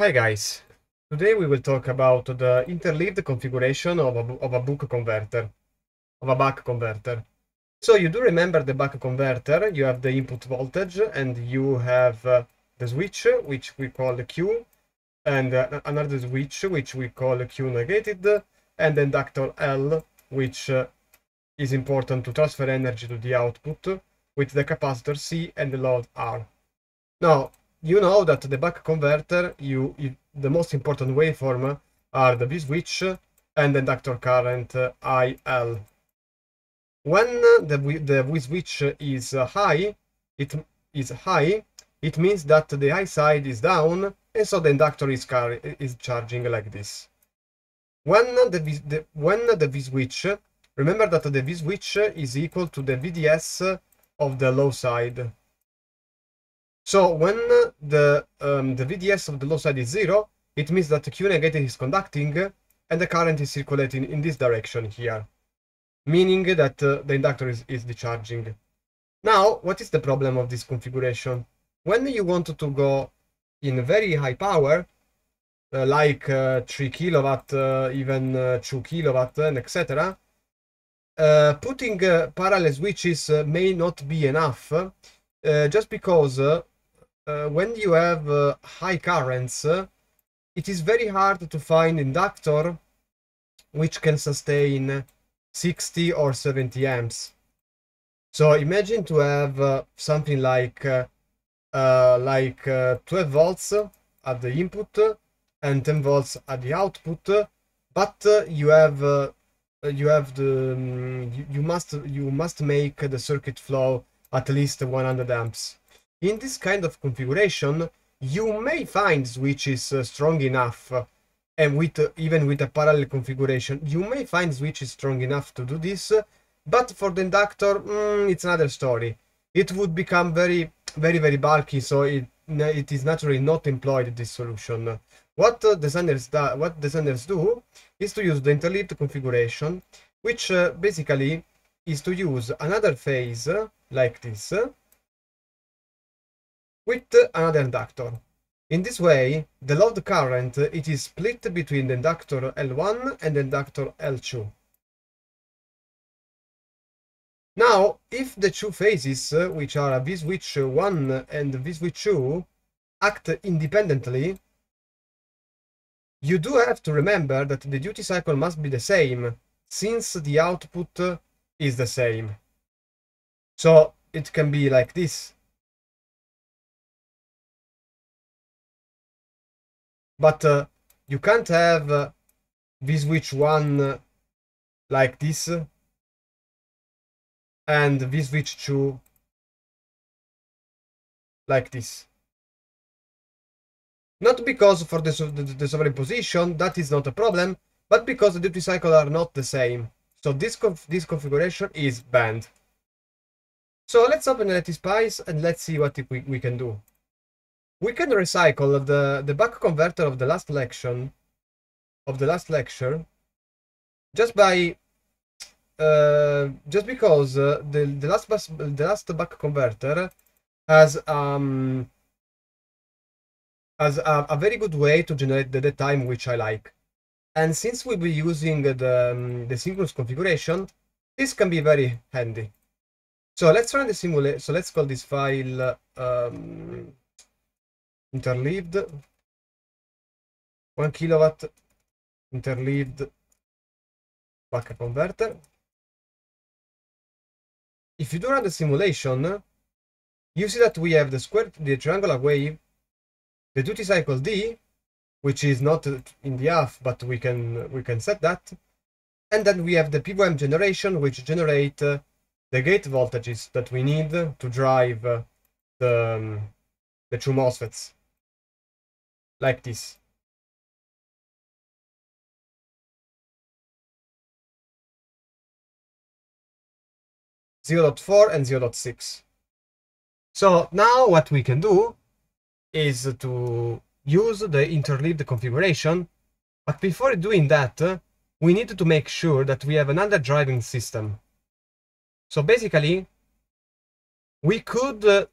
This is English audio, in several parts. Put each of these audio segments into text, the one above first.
Hi guys, today we will talk about the interleaved configuration of a, of a book converter, of a buck converter. So you do remember the buck converter, you have the input voltage and you have uh, the switch, which we call Q, and uh, another switch, which we call Q negated, and the inductor L, which uh, is important to transfer energy to the output, with the capacitor C and the load R. Now, you know that the buck converter, you, you the most important waveform are the V-switch and the inductor current uh, IL. When the, the V-switch is high, it is high, it means that the high side is down, and so the inductor is, is charging like this. When the, the when the V-switch, remember that the V-switch is equal to the VDS of the low side. So when the, um, the VDS of the low side is zero, it means that the Q negative is conducting and the current is circulating in this direction here, meaning that uh, the inductor is, is discharging. Now, what is the problem of this configuration? When you want to go in very high power, uh, like uh, 3 kilowatt, uh, even uh, 2 kilowatt, and etc., uh, putting parallel switches may not be enough, just because uh, when you have uh, high currents, uh, it is very hard to find inductor which can sustain 60 or 70 amps. So imagine to have uh, something like uh, like 12 volts at the input and 10 volts at the output, but you have you have the um, you, you must you must make the circuit flow at least 100 amps. In this kind of configuration, you may find switches uh, strong enough uh, and with uh, even with a parallel configuration, you may find switches strong enough to do this, but for the inductor, mm, it's another story. It would become very, very, very bulky, so it it is naturally not employed this solution. What designers do, what designers do is to use the interleaved configuration, which uh, basically is to use another phase like this with another inductor. In this way, the load current it is split between the inductor L1 and the inductor L2. Now, if the two phases, uh, which are V-switch uh, 1 and V-switch 2, act independently, you do have to remember that the duty cycle must be the same, since the output is the same. So it can be like this. But uh, you can't have uh, V-switch 1 uh, like this and V-switch 2 like this. Not because for the, the, the superimposition, that is not a problem, but because the duty cycle are not the same. So this, conf this configuration is banned. So let's open LTSpice and let's see what we, we can do we can recycle the, the buck converter of the last lecture of the last lecture just by uh, just because uh, the the last bus, the last buck converter has um has a, a, very good way to generate the, the time which I like. And since we'll be using the, um, the synchronous configuration, this can be very handy. So let's run the simulation. So let's call this file um, interleaved. 1 kilowatt. Interleaved. Buck converter. If you do run the simulation you see that we have the square the triangular wave the duty cycle d which is not in the half but we can we can set that. And then we have the PWM generation which generate uh, the gate voltages that we need to drive uh, the um, the two MOSFETs like this. Zero dot four and zero dot six. So now what we can do is to use the interleaved configuration, but before doing that, we need to make sure that we have another driving system. So basically, we could uh,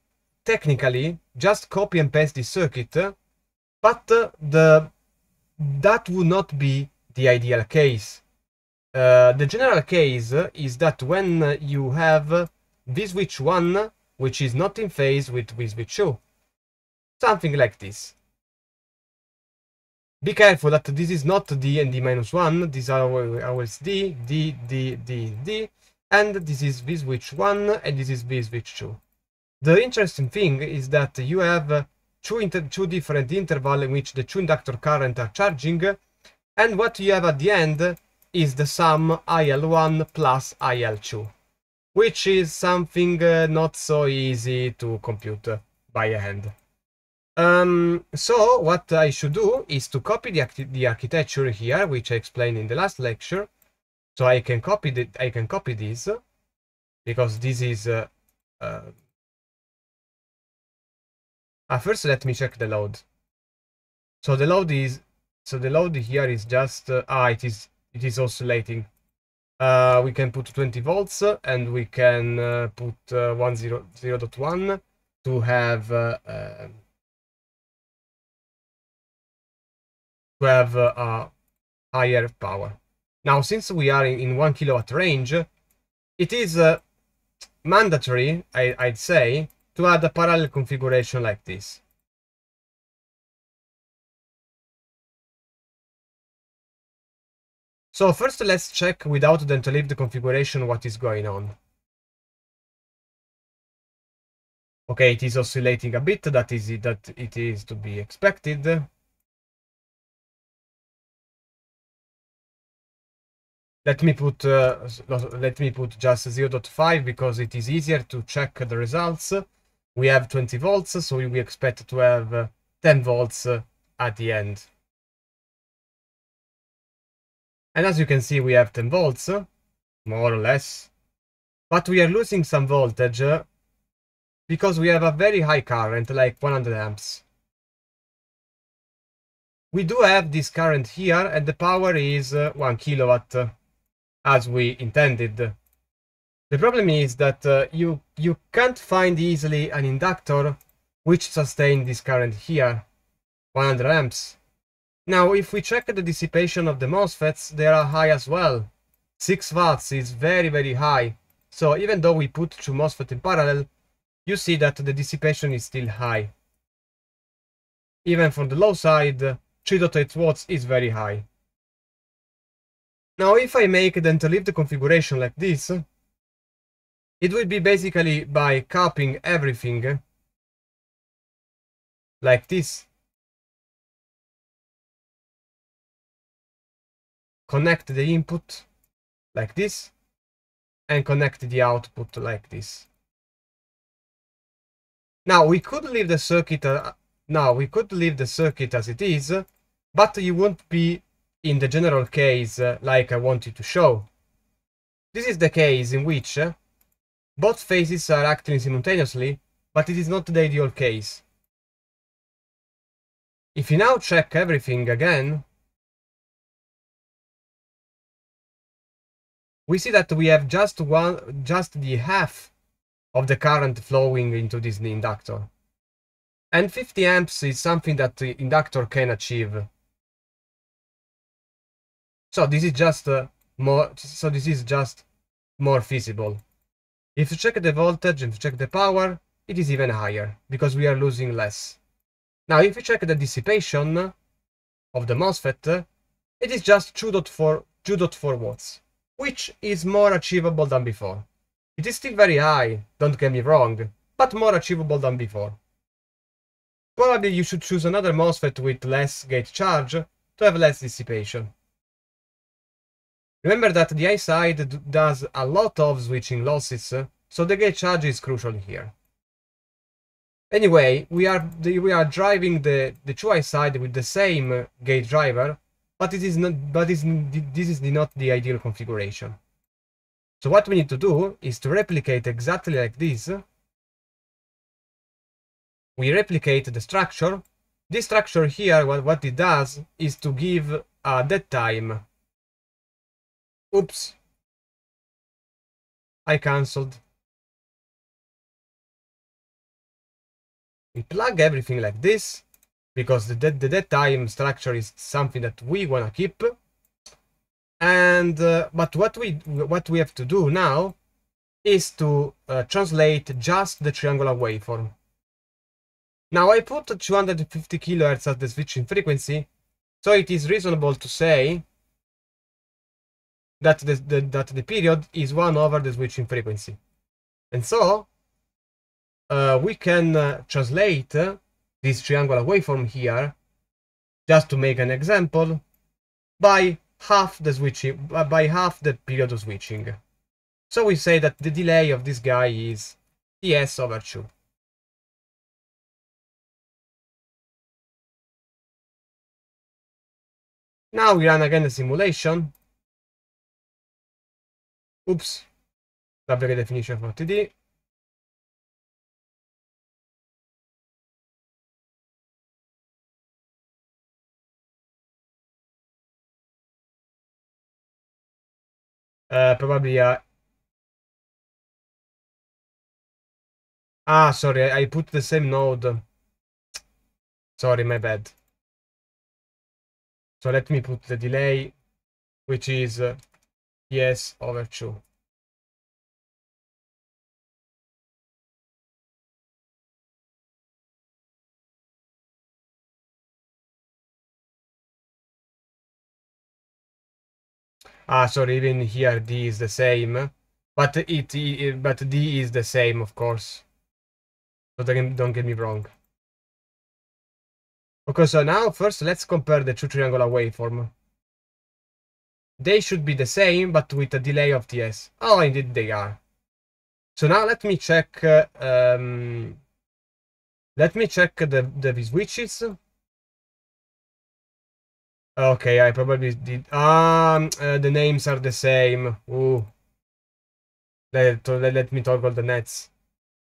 technically just copy and paste this circuit but uh, the that would not be the ideal case. Uh, the general case is that when you have this vSwitch 1 which is not in phase with vSwitch 2, something like this. Be careful that this is not D and D minus 1, these are always D, D, D, D, D, and this is vSwitch 1 and this is vSwitch 2. The interesting thing is that you have two, two different interval in which the two inductor current are charging, and what you have at the end is the sum IL1 plus IL2, which is something uh, not so easy to compute by hand. Um, so what I should do is to copy the, the architecture here, which I explained in the last lecture. So I can copy the, I can copy this because this is. Uh, uh, uh, first, let me check the load. So the load is so the load here is just uh, ah it is it is oscillating. Uh, we can put 20 volts and we can uh, put uh, 1 0, 0 0.1 to have uh, uh, to have uh, a higher power. Now, since we are in, in 1 kilowatt range, it is uh, mandatory, I, I'd say, to add a parallel configuration like this. So first let's check without the interleaved configuration what is going on. Okay, it is oscillating a bit, that is it, that it is to be expected. let me put uh, let me put just 0.5 because it is easier to check the results we have 20 volts so we expect to have uh, 10 volts uh, at the end. And as you can see we have 10 volts more or less. But we are losing some voltage uh, because we have a very high current like 100 amps. We do have this current here and the power is uh, 1 kilowatt as we intended. The problem is that uh, you, you can't find easily an inductor which sustains this current here, 100 amps. Now, if we check the dissipation of the MOSFETs, they are high as well. 6 watts is very, very high. So even though we put two MOSFET in parallel, you see that the dissipation is still high. Even for the low side, 3.8 watts is very high. Now, if I make the interleaved configuration like this, it will be basically by copying everything like this. Connect the input like this and connect the output like this. Now we could leave the circuit uh, now we could leave the circuit as it is, but you won't be in the general case uh, like I wanted to show. This is the case in which uh, both phases are acting simultaneously, but it is not the ideal case. If you now check everything again, we see that we have just one, just the half of the current flowing into this inductor. And 50 amps is something that the inductor can achieve so this is just uh, more, so this is just more feasible. If you check the voltage and check the power, it is even higher, because we are losing less. Now, if you check the dissipation of the MOSFET, it is just 2.4 2.4 watts, which is more achievable than before. It is still very high, don't get me wrong, but more achievable than before. Probably you should choose another MOSFET with less gate charge to have less dissipation. Remember that the I side does a lot of switching losses, uh, so the gate charge is crucial here. Anyway, we are we are driving the the two I side with the same uh, gate driver, but it is not but is this is not the ideal configuration. So what we need to do is to replicate exactly like this. We replicate the structure. This structure here, what, what it does is to give uh, a dead time Oops. I cancelled. We plug everything like this. because the, the dead time structure is something that we want to keep. And uh, but what we what we have to do now is to uh, translate just the triangular waveform. Now I put 250 kHz as the switching frequency, so it is reasonable to say that the, the, that the period is 1 over the switching frequency. And so uh, we can uh, translate this triangular waveform here, just to make an example, by half the switching, by half the period of switching. So we say that the delay of this guy is Ts over 2. Now we run again the simulation. Oops. Double definition for TD. Uh, probably uh... Ah, sorry, I put the same node. Sorry, my bad. So let me put the delay, which is Ts over 2. Ah, sorry, even here D is the same. But it, but D is the same, of course. So don't, don't get me wrong. Okay, so now first let's compare the two triangular waveform. They should be the same, but with a delay of TS. Oh, indeed they are. So now let me check. Uh, um, let me check the the switches. Okay, I probably did. Um, uh, the names are the same. Ooh. Let, let, let me toggle the nets.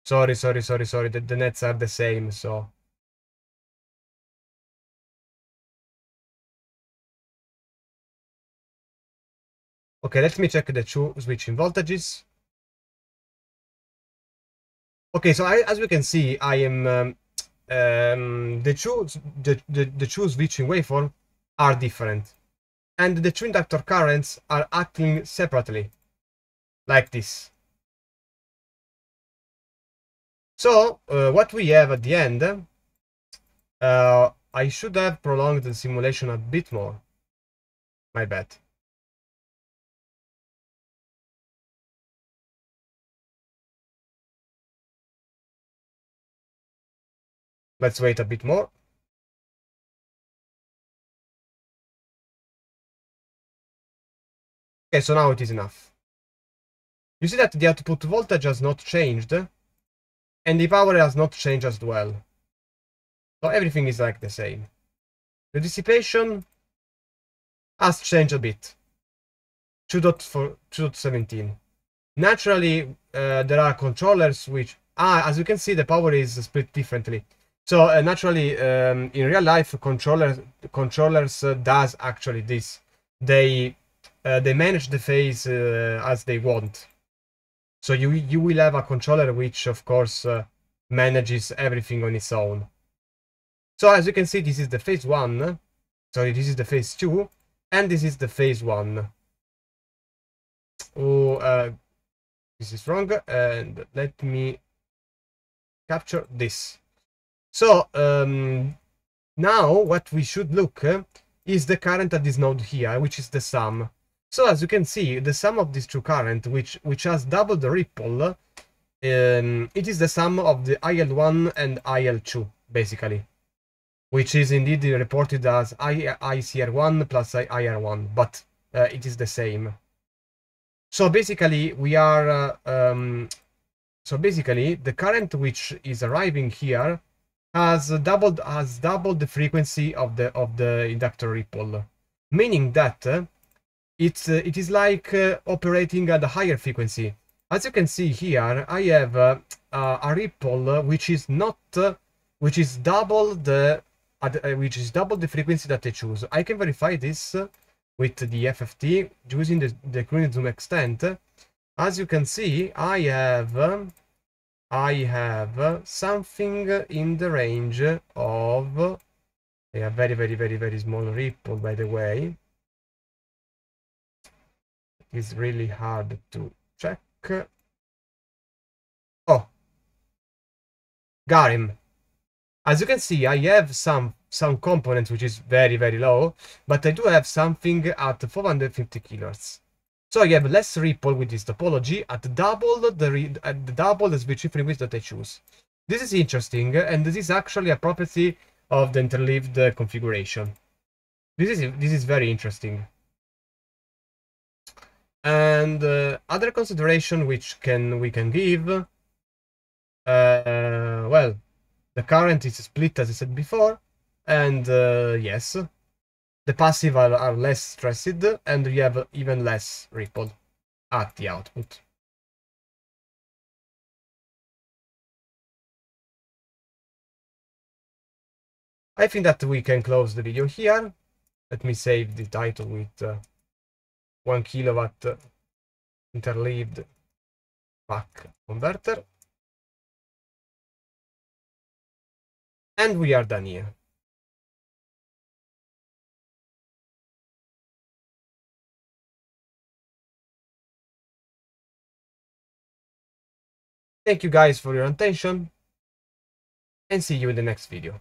Sorry, sorry, sorry, sorry. The, the nets are the same, so. Okay, let me check the two switching voltages. Okay, so I, as we can see, I am um, um, the two the, the, the two switching waveform are different, and the two inductor currents are acting separately, like this. So uh, what we have at the end, uh, I should have prolonged the simulation a bit more. My bad. Let's wait a bit more. Okay, so now it is enough. You see that the output voltage has not changed, and the power has not changed as well. So everything is like the same. The dissipation has changed a bit. 2.17. Naturally, uh, there are controllers which... Ah, as you can see, the power is split differently. So uh, naturally, um, in real life, controllers controllers uh, does actually this. They uh, they manage the phase uh, as they want. So you you will have a controller which, of course, uh, manages everything on its own. So as you can see, this is the phase one. Sorry, this is the phase two, and this is the phase one. Oh, uh, this is wrong. And let me capture this. So um, now what we should look uh, is the current at this node here, which is the sum. So as you can see, the sum of these two current, which which has double the ripple, um, it is the sum of the IL1 and IL2, basically, which is indeed reported as I, ICR1 plus IR1, but uh, it is the same. So basically, we are, uh, um, so basically, the current which is arriving here has doubled has doubled the frequency of the of the inductor ripple, meaning that uh, it's uh, it is like uh, operating at a higher frequency. As you can see here, I have uh, a ripple which is not uh, which is double the uh, which is double the frequency that I choose. I can verify this with the FFT using the the zoom extent. As you can see, I have um, I have something in the range of a very, very, very, very small ripple, by the way. It's really hard to check. Oh. Garim. As you can see, I have some some components which is very, very low, but I do have something at 450 kilohertz. So I have less ripple with this topology at double the, at double the switch frequency that I choose. This is interesting, and this is actually a property of the interleaved configuration. This is this is very interesting. And uh, other consideration which can we can give, uh, well, the current is split as I said before, and uh, yes, the passive are, are less stressed and you have even less ripple at the output. I think that we can close the video here. Let me save the title with uh, 1 kilowatt interleaved buck converter. And we are done here. Thank you guys for your attention and see you in the next video.